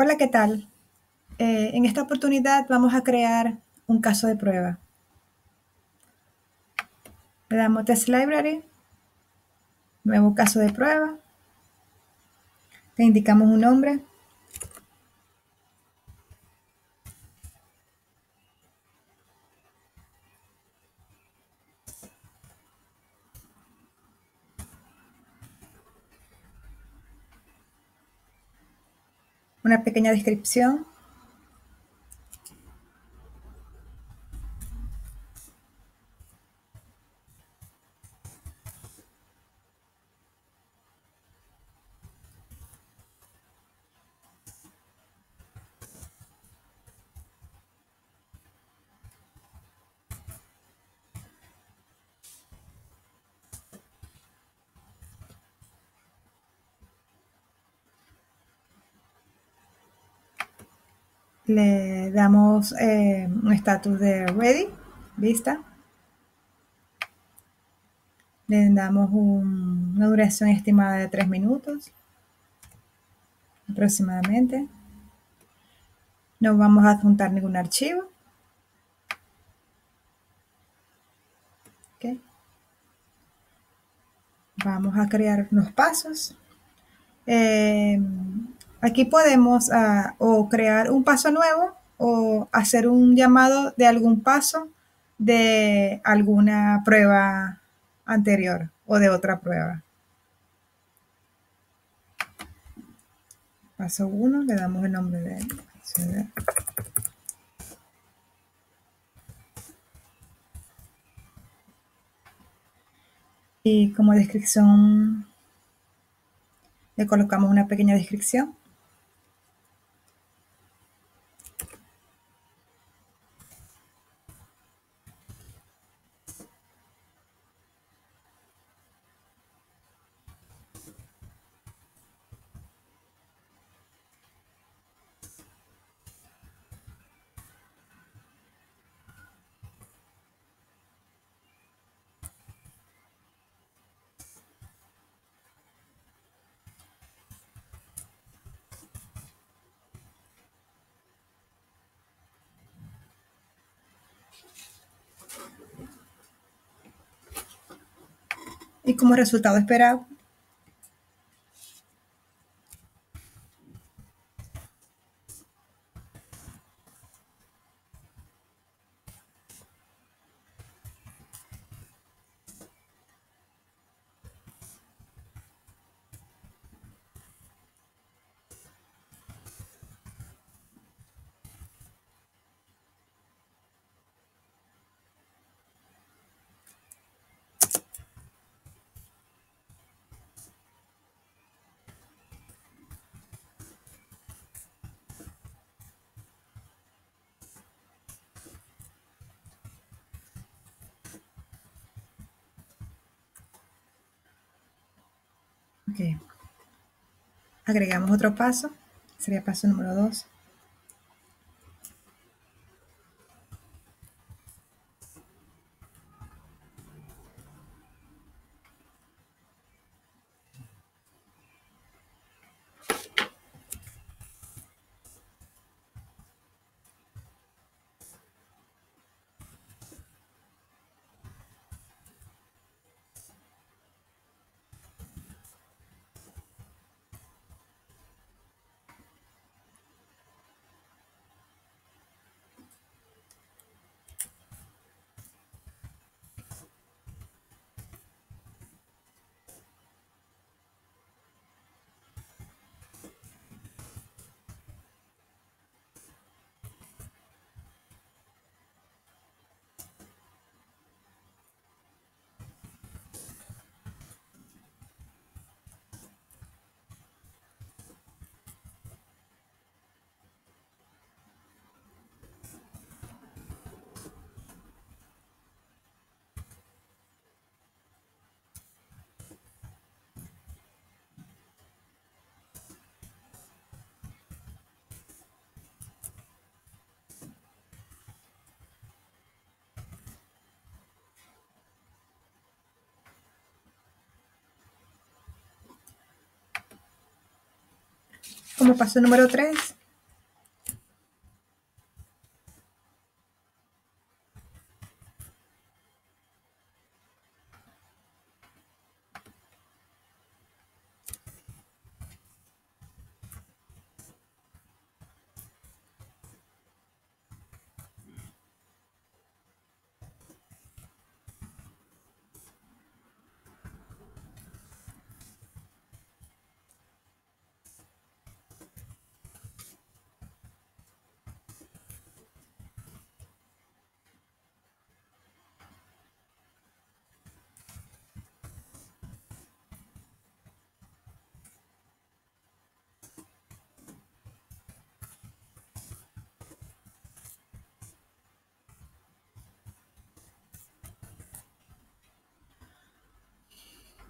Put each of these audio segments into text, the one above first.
Hola, ¿qué tal? Eh, en esta oportunidad vamos a crear un caso de prueba. Le damos Test Library, nuevo caso de prueba, le indicamos un nombre, una pequeña descripción le damos eh, un estatus de ready, lista. Le damos una duración estimada de 3 minutos aproximadamente. No vamos a adjuntar ningún archivo. Vamos a crear unos pasos. Eh, Aquí podemos ah, o crear un paso nuevo o hacer un llamado de algún paso de alguna prueba anterior o de otra prueba. Paso 1, le damos el nombre de él. Y como descripción le colocamos una pequeña descripción. Y como resultado esperado Agregamos otro paso, sería paso número 2. Como paso número 3,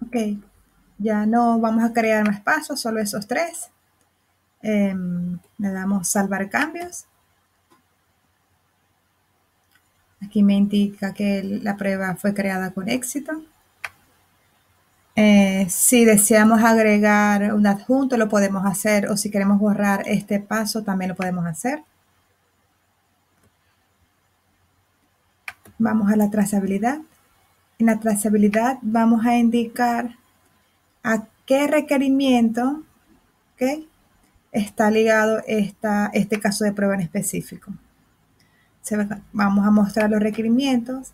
Ok, ya no vamos a crear más pasos, solo esos tres. Em, le damos salvar cambios. Aquí me indica que la prueba fue creada con éxito. Eh, si deseamos agregar un adjunto, lo podemos hacer, o si queremos borrar este paso, también lo podemos hacer. Vamos a la trazabilidad. En la trazabilidad vamos a indicar a qué requerimiento está ligado este caso de prueba en específico. vamos a mostrar los requerimientos.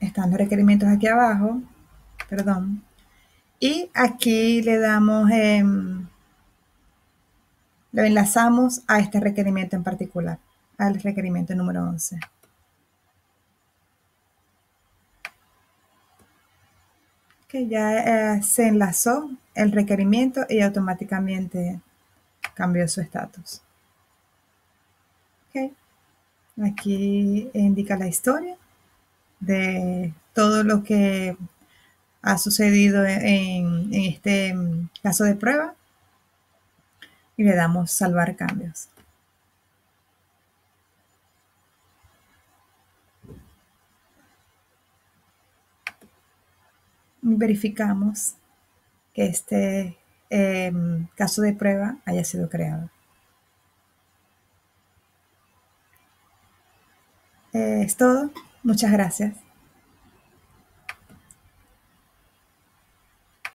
Están los requerimientos aquí abajo, perdón. Y aquí le damos, lo enlazamos a este requerimiento en particular, al requerimiento número 11. que ya eh, se enlazó el requerimiento y automáticamente cambió su estatus. Aquí indica la historia de todo lo que ha sucedido en, en este caso de prueba y le damos salvar cambios. Verificamos que este em, caso de prueba haya sido creado. es todo. Muchas gracias.